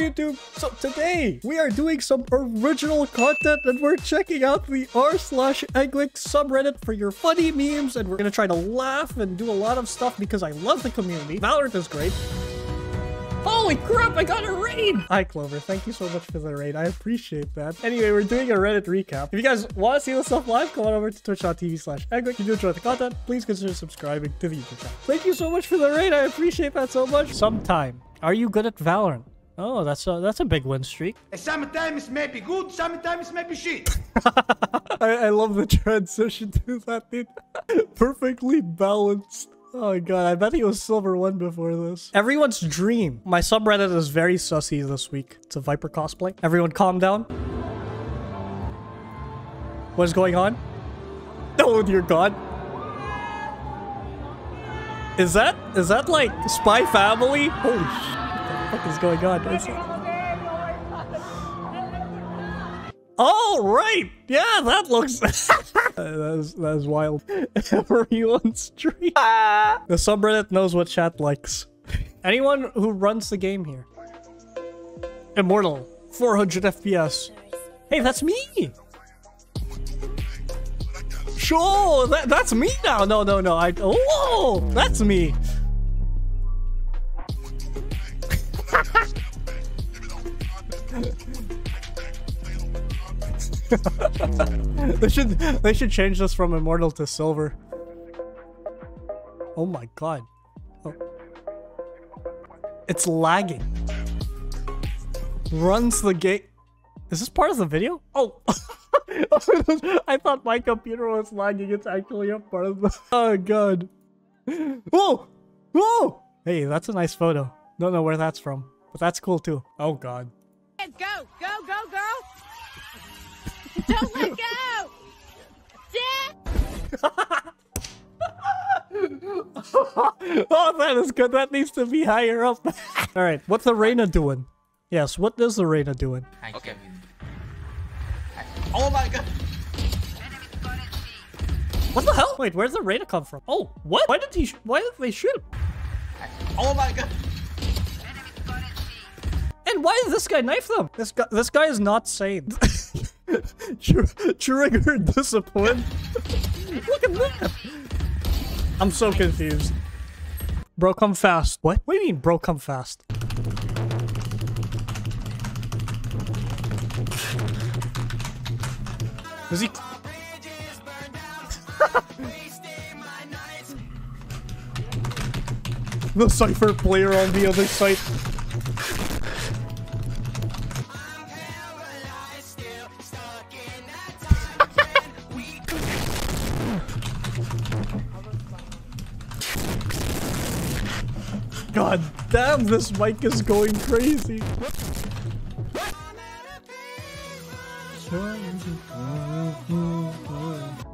YouTube. So today we are doing some original content and we're checking out the r slash eggwick subreddit for your funny memes and we're gonna try to laugh and do a lot of stuff because I love the community. Valorant is great. Holy crap, I got a raid! Hi, Clover. Thank you so much for the raid. I appreciate that. Anyway, we're doing a Reddit recap. If you guys want to see this stuff live, come on over to twitch.tv slash. If you do enjoy the content, please consider subscribing to the YouTube channel. Thank you so much for the raid. I appreciate that so much. Sometime. Are you good at Valorant? Oh, that's a, that's a big win streak. Sometimes may be good, sometimes may be shit. I, I love the transition to that, dude. Perfectly balanced. Oh my god, I bet he was silver one before this. Everyone's dream. My subreddit is very sussy this week. It's a Viper cosplay. Everyone calm down. What's going on? Oh dear god. Is that, is that like Spy Family? Holy shit, what the fuck is going on? Is Oh, right. Yeah, that looks... that's, that's wild. Everyone's dream. Ah. The subreddit knows what chat likes. Anyone who runs the game here. Immortal. 400 FPS. Hey, that's me! Sure, that, that's me now. No, no, no. I. Oh, that's me. they should they should change this from immortal to silver. Oh my god. Oh. It's lagging. Runs the gate. Is this part of the video? Oh. I thought my computer was lagging. It's actually a part of the. Oh god. Whoa! Whoa! Hey, that's a nice photo. Don't know where that's from, but that's cool too. Oh god. Go, go, go, girl! Don't let go! Dad! oh, that is good. That needs to be higher up. All right, what's the Reyna doing? Yes, what is the Reyna doing? Okay. Oh my god! What the hell? Wait, where's the Reyna come from? Oh, what? Why did he? Sh why did they shoot? Him? Oh my god! And why did this guy knife them? This guy, this guy is not sane. Tr trigger discipline. Look at that. I'm so confused. Bro, come fast. What? What do you mean, bro, come fast? Is he? the Cypher player on the other side. This mic is going crazy.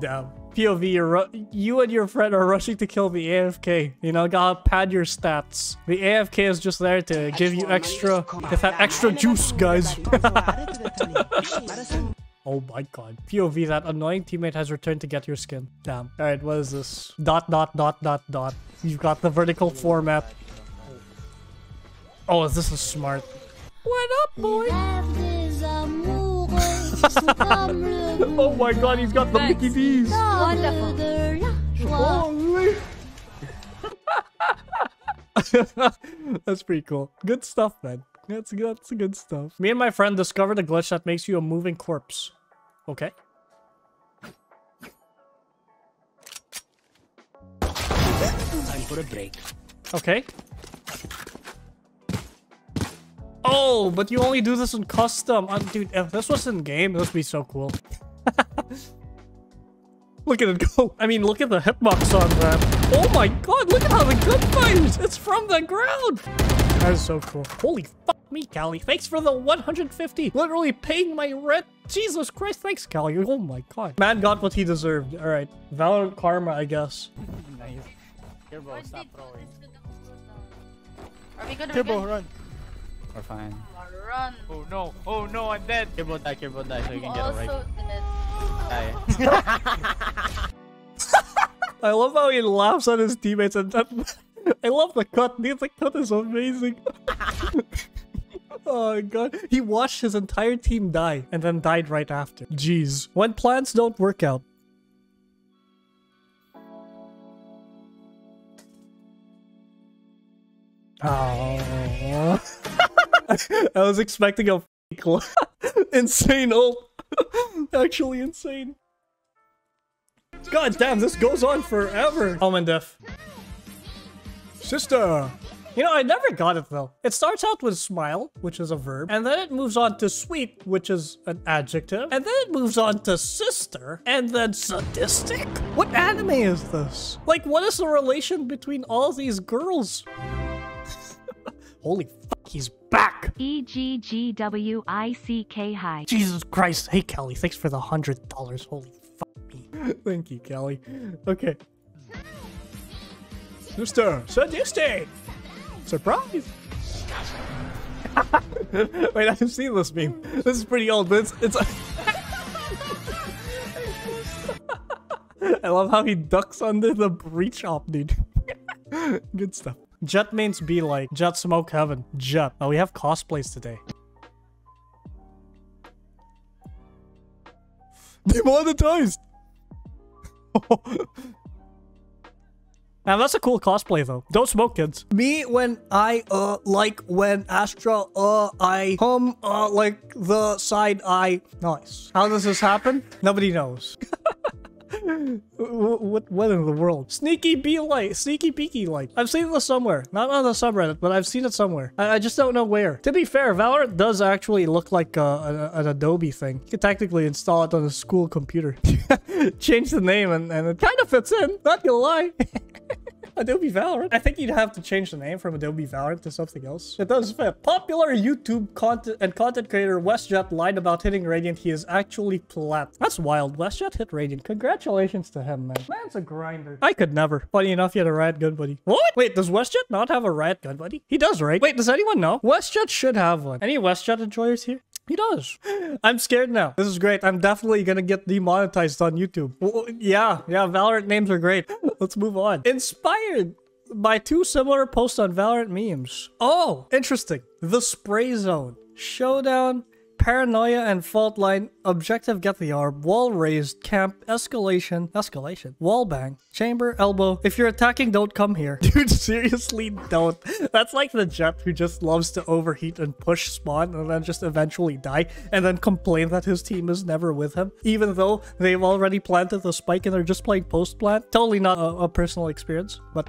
Damn. POV, you're you and your friend are rushing to kill the AFK. You know, gotta pad your stats. The AFK is just there to give you extra, that extra juice, guys. oh my god. POV, that annoying teammate has returned to get your skin. Damn. Alright, what is this? Dot, dot, dot, dot, dot. You've got the vertical format. Oh, this is smart. What up, boy? oh my god, he's got the Mickey D's. Holy. Oh, that's pretty cool. Good stuff, man. That's that's good stuff. Me and my friend discovered a glitch that makes you a moving corpse. Okay. Time for a break. Okay. Oh, but you only do this in custom. Uh, dude, if this was in game, this would be so cool. look at it go. I mean, look at the hitbox on that. Oh my god, look at how the gun fires. It's from the ground. That is so cool. Holy fuck me, Callie. Thanks for the 150. Literally paying my rent. Jesus Christ, thanks, Callie. Oh my god. Man got what he deserved. All right. Valorant karma, I guess. Nice. Here, bro, stop throwing. Are we good? Are Turbo, run. We're fine. Run. Oh no, oh no, I'm dead. Turbo die, Turbo die, so you can get it right. Also dead. Die. I love how he laughs at his teammates and that. I love the cut. Dude, the cut is amazing. Oh god. He watched his entire team die and then died right after. Jeez. When plans don't work out. Oh. I was expecting a insane ult. Actually insane. God damn, this goes on forever. Almond Def. Sister. You know, I never got it though. It starts out with smile, which is a verb, and then it moves on to sweet, which is an adjective, and then it moves on to sister, and then sadistic? What anime is this? Like, what is the relation between all these girls? Holy fuck, he's back! E G G W I C K high. Jesus Christ. Hey, Kelly, thanks for the hundred dollars. Holy fuck me. Thank you, Kelly. Okay. Sister, sadistic! Surprise! Wait, I've seen this meme. This is pretty old, but it's... it's I love how he ducks under the breach op, dude. Good stuff. Jett means be like. Jett smoke heaven. Jett. Oh, we have cosplays today. Demonetized! Now that's a cool cosplay though. Don't smoke, kids. Me when I uh like when Astra uh I hum uh like the side eye. Nice. How does this happen? Nobody knows. what, what in the world? Sneaky bee light, sneaky peeky light. I've seen this somewhere. Not on the subreddit, but I've seen it somewhere. I, I just don't know where. To be fair, Valorant does actually look like uh, an, an Adobe thing. You can technically install it on a school computer. Change the name and, and it kind of fits in. Not gonna lie. Adobe Valorant. I think you'd have to change the name from Adobe Valorant to something else. It does fit. Popular YouTube content and content creator WestJet lied about hitting Radiant. He is actually plat. That's wild. WestJet hit Radiant. Congratulations to him, man. Man's a grinder. I could never. Funny enough, he had a Riot Gun Buddy. What? Wait, does WestJet not have a Riot Gun Buddy? He does, right? Wait, does anyone know? WestJet should have one. Any WestJet enjoyers here? He does. I'm scared now. This is great. I'm definitely gonna get demonetized on YouTube. Well, yeah, yeah, Valorant names are great. Let's move on. Inspired by two similar posts on Valorant memes. Oh, interesting. The Spray Zone. Showdown Paranoia and fault line, objective get the orb, wall raised, camp, escalation, escalation, wall bang, chamber, elbow. If you're attacking, don't come here. Dude, seriously, don't. That's like the Jett who just loves to overheat and push spawn and then just eventually die and then complain that his team is never with him, even though they've already planted the spike and they're just playing post plant. Totally not a, a personal experience, but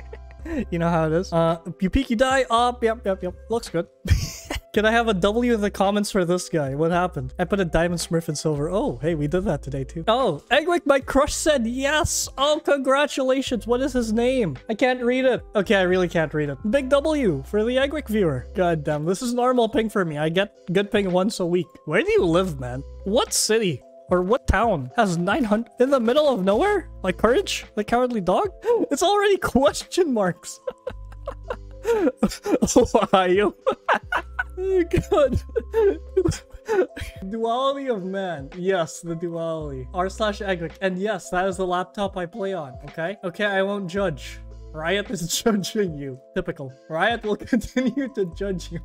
you know how it is. Uh, you peek, you die. Up, yep, yep, yep. Looks good. Can I have a W in the comments for this guy? What happened? I put a diamond smurf in silver. Oh, hey, we did that today too. Oh, Eggwick, my crush said yes. Oh, congratulations. What is his name? I can't read it. Okay, I really can't read it. Big W for the Eggwick viewer. God damn, this is normal ping for me. I get good ping once a week. Where do you live, man? What city? Or what town has 900 in the middle of nowhere? Like Courage? The Cowardly Dog? It's already question marks. Ohio. Oh god. duality of man. Yes, the duality. R slash Eggwick. And yes, that is the laptop I play on. Okay? Okay, I won't judge. Riot is judging you. Typical. Riot will continue to judge you.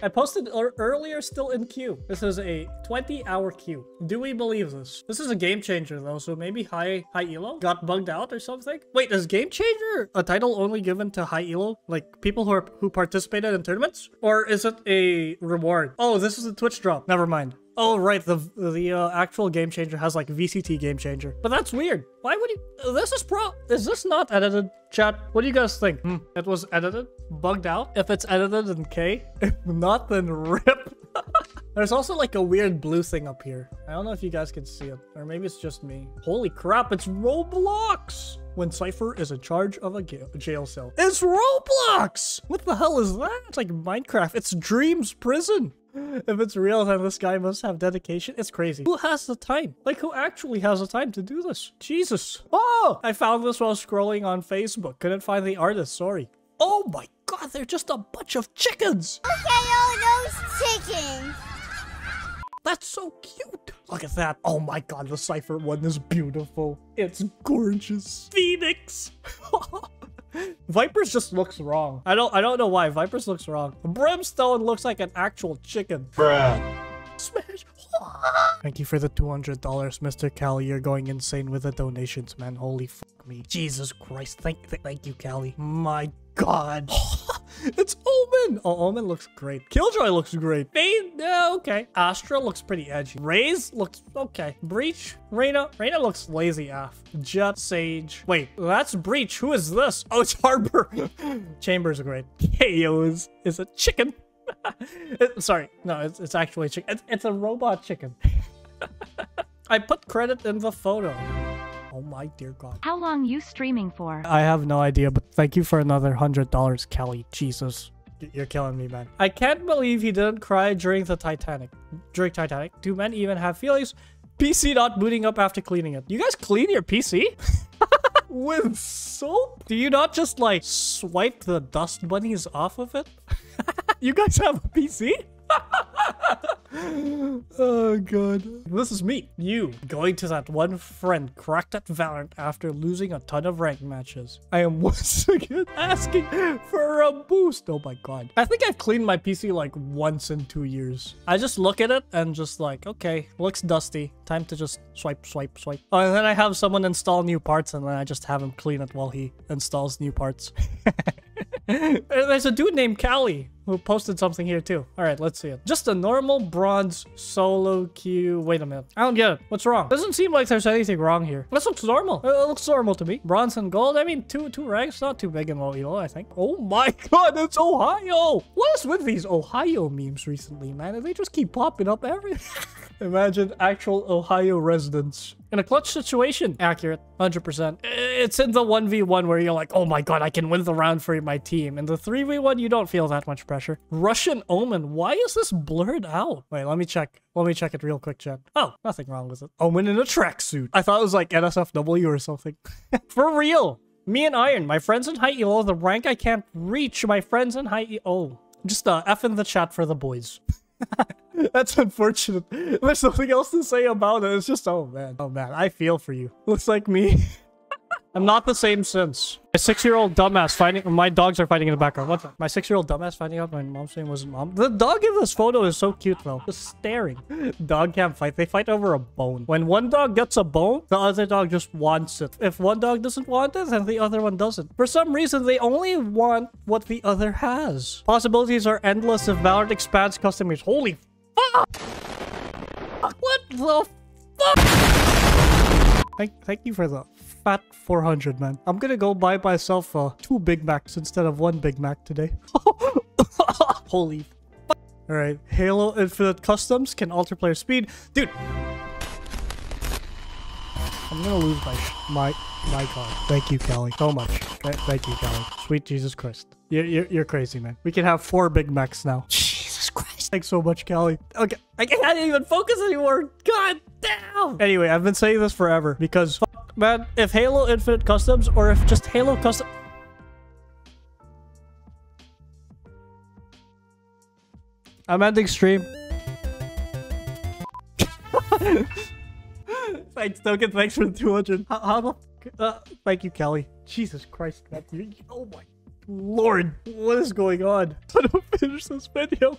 I posted er earlier still in queue. This is a 20 hour queue. Do we believe this? This is a game changer though, so maybe high high elo got bugged out or something? Wait, is game changer a title only given to high elo? Like people who are who participated in tournaments? Or is it a reward? Oh, this is a Twitch drop. Never mind. Oh, right. The the uh, actual game changer has like VCT game changer. But that's weird. Why would you? This is pro. Is this not edited? Chat. What do you guys think? Hmm. It was edited? Bugged out? If it's edited, then K. If not, then RIP. There's also like a weird blue thing up here. I don't know if you guys can see it. Or maybe it's just me. Holy crap, it's Roblox! When Cypher is in charge of a jail cell. It's Roblox! What the hell is that? It's like Minecraft. It's Dreams Prison. If it's real, then this guy must have dedication. It's crazy. Who has the time? Like, who actually has the time to do this? Jesus. Oh! I found this while scrolling on Facebook. Couldn't find the artist, sorry. Oh my god, they're just a bunch of chickens! Okay, all those chickens. That's so cute. Look at that. Oh my god, the Cypher one is beautiful. It's gorgeous. Phoenix. Vipers just looks wrong. I don't I don't know why. Vipers looks wrong. Brimstone looks like an actual chicken. Bruh. Smash. Thank you for the $200, Mr. Callie. You're going insane with the donations, man. Holy fuck me. Jesus Christ. Thank, th- thank you, Callie. My God. it's Omen. Oh, Omen looks great. Killjoy looks great. Fade, yeah, okay. Astra looks pretty edgy. Raze looks okay. Breach, Reyna. Reyna looks lazy af. Jett, Sage. Wait, that's Breach. Who is this? Oh, it's Harbor. Chambers are great. KAY/O is, a chicken. Sorry, no, it's, it's actually a chicken. It's, it's a robot chicken. I put credit in the photo. Oh my dear god. How long you streaming for? I have no idea, but thank you for another hundred dollars, Kelly. Jesus. You're killing me, man. I can't believe he didn't cry during the Titanic. During Titanic. Do men even have feelings? PC not booting up after cleaning it. You guys clean your PC? With soap? Do you not just like swipe the dust bunnies off of it? you guys have a PC? Oh god. This is me. You going to that one friend cracked at Valorant after losing a ton of rank matches. I am once again asking for a boost. Oh my god. I think I've cleaned my PC like once in two years. I just look at it and just like, okay, looks dusty. Time to just swipe, swipe, swipe. Oh, and then I have someone install new parts and then I just have him clean it while he installs new parts. There's a dude named Callie who posted something here too. All right, let's see it. Just a normal bronze solo queue. Wait a minute. I don't get it. What's wrong? Doesn't seem like there's anything wrong here. This looks normal. It looks normal to me. Bronze and gold. I mean, two two ranks, not too big in elo, I think. Oh my god, it's Ohio. What is with these Ohio memes recently, man? They just keep popping up every. Imagine actual Ohio residents in a clutch situation. Accurate, 100%. It's in the 1v1 where you're like, oh my god, I can win the round for my team. In the 3v1, you don't feel that much pressure. Russian Omen, why is this blurred out? Wait, let me check. Let me check it real quick, chat. Oh, nothing wrong with it. Omen in a tracksuit. I thought it was like NSFW or something. for real. Me and Iron, my friends in high elo, the rank I can't reach, my friends in high elo. Oh, just uh, F in the chat for the boys. That's unfortunate. There's nothing else to say about it. It's just, oh man. Oh man, I feel for you. Looks like me. I'm not the same since. My six-year-old dumbass fighting- my dogs are fighting in the background. What's that? My six-year-old dumbass finding out my mom's name wasn't mom. The dog in this photo is so cute though. Just staring. Dog can't fight. They fight over a bone. When one dog gets a bone, the other dog just wants it. If one dog doesn't want it, then the other one doesn't. For some reason, they only want what the other has. Possibilities are endless if Valorant expands customers. Holy fuck! What the fuck? Thank, thank you for the fat 400, man. I'm gonna go buy myself uh, two Big Macs instead of one Big Mac today. Holy fuck. Alright, Halo Infinite Customs can alter player speed. Dude! I'm gonna lose my my my card. Thank you, Kelly, so much. Th- Thank you, Kelly. Sweet Jesus Christ. You're, you're, you're crazy, man. We can have four Big Macs now. Thanks so much, Kelly. Okay, I can't even focus anymore. God damn. Anyway, I've been saying this forever because, man, if Halo Infinite Customs or if just Halo Custom. I'm ending stream. thanks, Token. Thanks for the 200. How, how the. Uh, thank you, Kelly. Jesus Christ, man. You- oh my lord. What is going on? I don't finish this video.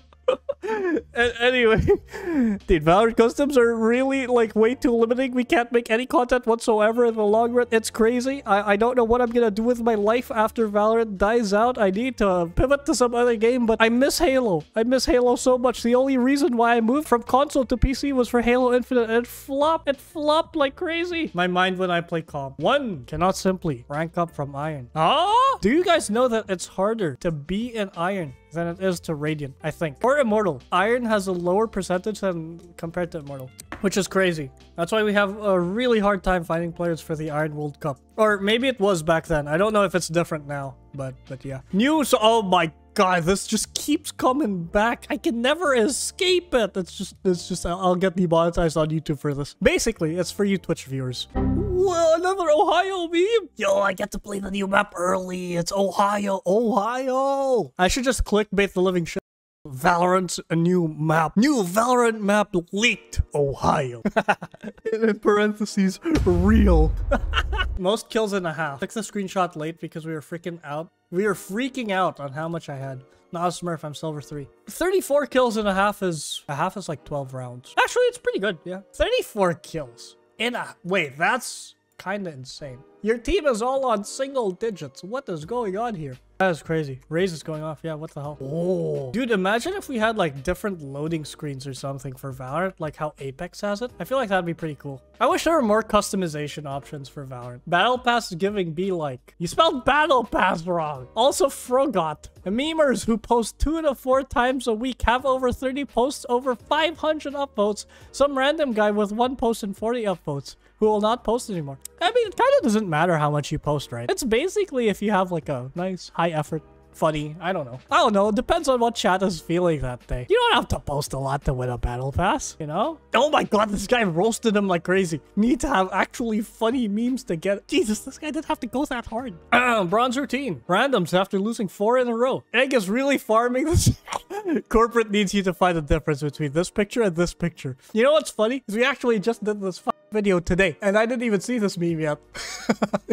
Anyway, the Valorant customs are really like way too limiting. We can't make any content whatsoever in the long run. It's crazy. I, I don't know what I'm gonna do with my life after Valorant dies out. I need to pivot to some other game, but I miss Halo. I miss Halo so much. The only reason why I moved from console to PC was for Halo Infinite, and it flopped. It flopped like crazy. My mind when I play comp. One cannot simply rank up from Iron. Ah! Do you guys know that it's harder to be an Iron than it is to Radiant, I think. Or Immortal. Iron has a lower percentage than compared to Immortal, which is crazy. That's why we have a really hard time finding players for the Iron World Cup. Or maybe it was back then. I don't know if it's different now, but but yeah. News, oh my god, this just keeps coming back. I can never escape it. It's just, it's just, I'll get demonetized on YouTube for this. Basically, it's for you Twitch viewers. Whoa, another Ohio meme. Yo, I get to play the new map early. It's Ohio, Ohio. I should just clickbait the living shit. Valorant, a new map. New Valorant map leaked. Ohio. in parentheses, real. Most kills in a half. Took the screenshot late because we were freaking out. We were freaking out on how much I had. Not a smurf, I'm silver 3. 34 kills in a half is... A half is like 12 rounds. Actually, it's pretty good, yeah. 34 kills. In a... Wait, that's kinda insane. Your team is all on single digits. What is going on here? That is crazy. Raze is going off. Yeah, what the hell? Oh. Dude, imagine if we had like different loading screens or something for Valorant, like how Apex has it. I feel like that'd be pretty cool. I wish there were more customization options for Valorant. Battle Pass is giving be like, you spelled Battle Pass wrong. Also, Frogot. Memers who post two to four times a week have over 30 posts, over 500 upvotes. Some random guy with one post and 40 upvotes who will not post anymore. I mean, it kind of doesn't matter how much you post, right? It's basically if you have like a nice high effort funny. I don't know. I don't know. It depends on what chat is feeling that day. You don't have to post a lot to win a battle pass, you know? Oh my god, this guy roasted him like crazy. Need to have actually funny memes to get... Jesus, this guy didn't have to go that hard. Bronze routine. Randoms after losing four in a row. Egg is really farming this... Corporate needs you to find the difference between this picture and this picture. You know what's funny? Is we actually just did this video today, and I didn't even see this meme yet.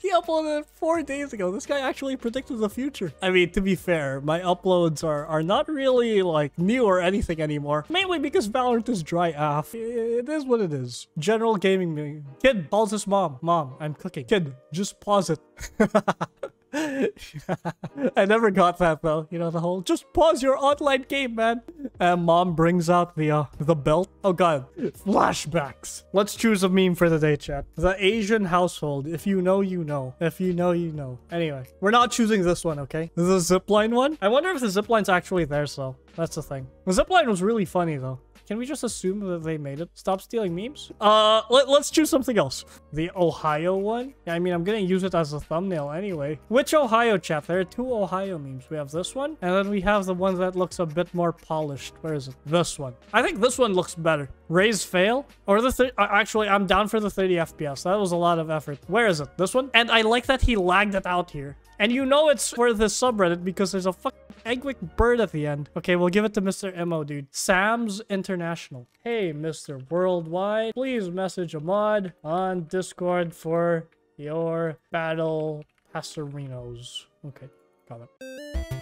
he uploaded it four days ago. This guy actually predicted the future. I mean, to be fair, my uploads are, are not really, like, new or anything anymore. Mainly because Valorant is dry af. It is what it is. General gaming meme. Kid calls his mom. Mom, I'm cooking. Kid, just pause it. I never got that though. You know the whole just pause your online game, man. And mom brings out the uh, the belt. Oh god, flashbacks. Let's choose a meme for the day, chat. The Asian household. If you know, you know. If you know, you know. Anyway, we're not choosing this one, okay? The zipline one. I wonder if the zipline's actually there. So that's the thing. The zipline was really funny though. Can we just assume that they made it? Stop stealing memes? Uh, let, us choose something else. The Ohio one? Yeah, I mean, I'm gonna use it as a thumbnail anyway. Which Ohio chap? There are two Ohio memes. We have this one, and then we have the one that looks a bit more polished. Where is it? This one. I think this one looks better. Raze fail? Or the... Uh, actually, I'm down for the 30 FPS. That was a lot of effort. Where is it? This one? And I like that he lagged it out here. And you know it's for the subreddit because there's a fucking Eggwick bird at the end. Okay, we'll give it to Mr. Mo, dude. Sam's International. Hey, Mr. Worldwide. Please message a mod on Discord for your battle passerinos. Okay, got it.